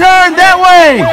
stand that way.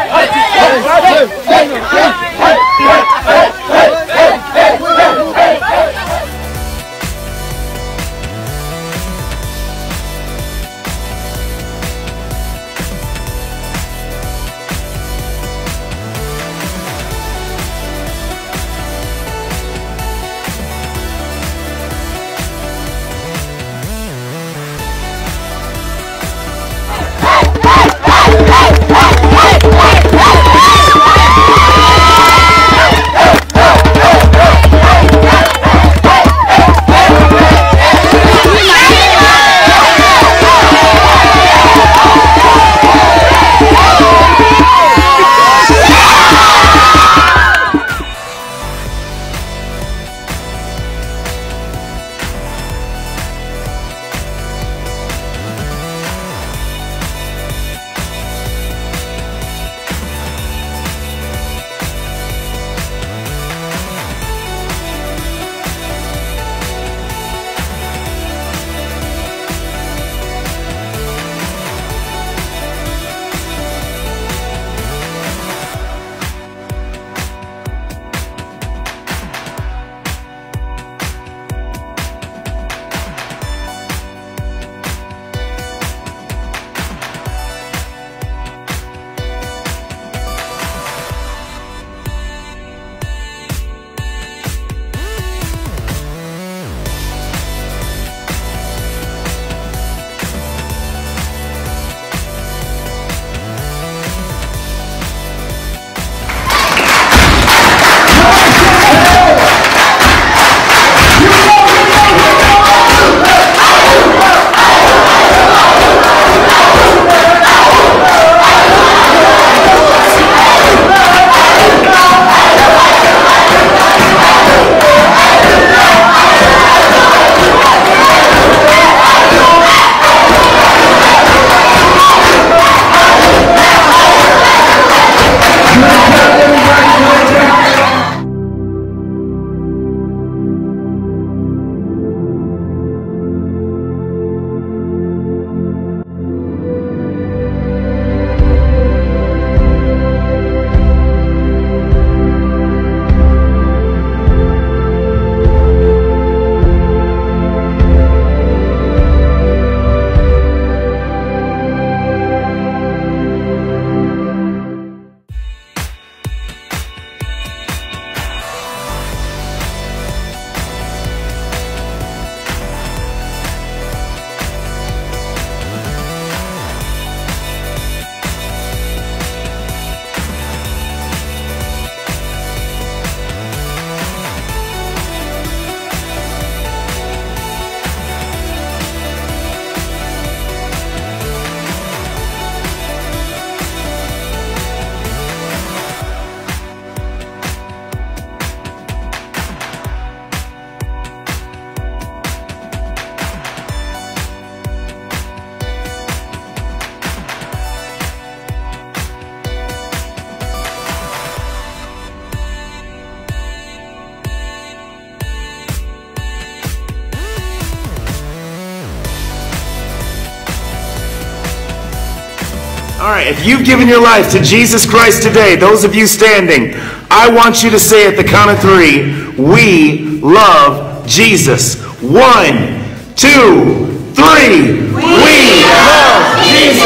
All right, if you've given your life to Jesus Christ today, those of you standing, I want you to say at the count of three, we love Jesus. One, two, three. We, love Jesus.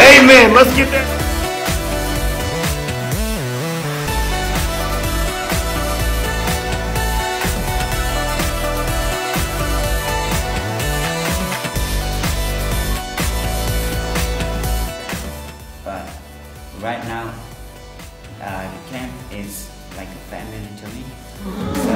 Amen. Let's get that. Camp is like a family to me. So,